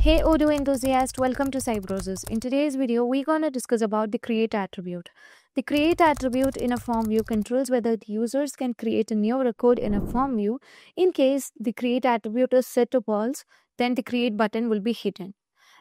Hey Odoo enthusiast, welcome to Cybrosys. In today's video, we're going to discuss about the create attribute. The create attribute in a form view controls whether the users can create a new record in a form view. In case the create attribute is set to false, then the create button will be hidden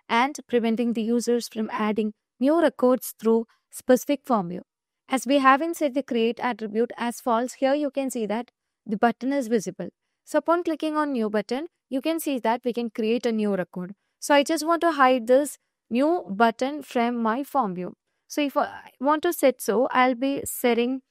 and preventing the users from adding new records through specific form view. As we haven't set the create attribute as false, here you can see that the button is visible. So upon clicking on new button, you can see that we can create a new record. So I just want to hide this new button from my form view. So if I want to set so, I'll be setting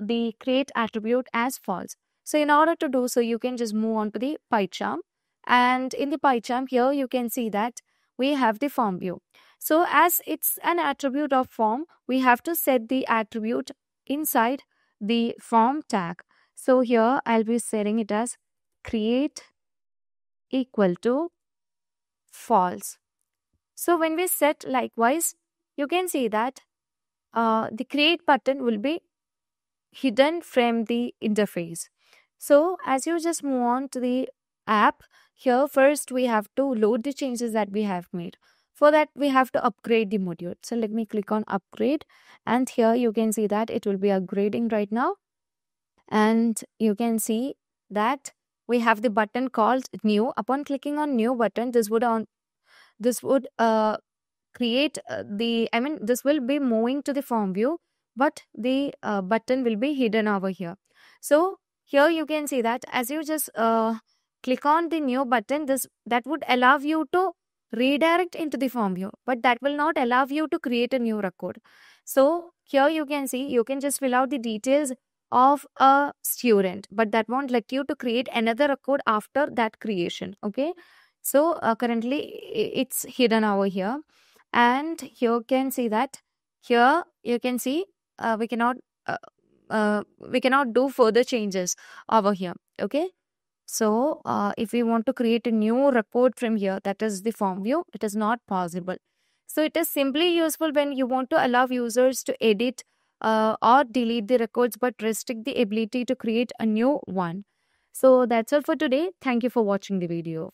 the create attribute as false. So in order to do so, you can just move on to the PyCharm. And in the PyCharm here, you can see that we have the form view. So as it's an attribute of form, we have to set the attribute inside the form tag. So here I'll be setting it as create equal to false. So when we set likewise, you can see that uh, the create button will be hidden from the interface. So as you just move on to the app, here first we have to load the changes that we have made. For that we have to upgrade the module. So let me click on upgrade and here you can see that it will be upgrading right now. And you can see that we have the button called new. Upon clicking on new button, this would on this would uh, create uh, the I mean this will be moving to the form view, but the uh, button will be hidden over here. So here you can see that as you just uh, click on the new button, this that would allow you to redirect into the form view, but that will not allow you to create a new record. So here you can see you can just fill out the details of a student but that won't let you to create another record after that creation okay? So uh, currently it's hidden over here. And you can see that here you can see uh, we cannot uh, uh, we cannot do further changes over here okay? So uh, if we want to create a new record from here that is the form view it is not possible. So it is simply useful when you want to allow users to edit uh, or delete the records but restrict the ability to create a new one. So that's all for today. Thank you for watching the video.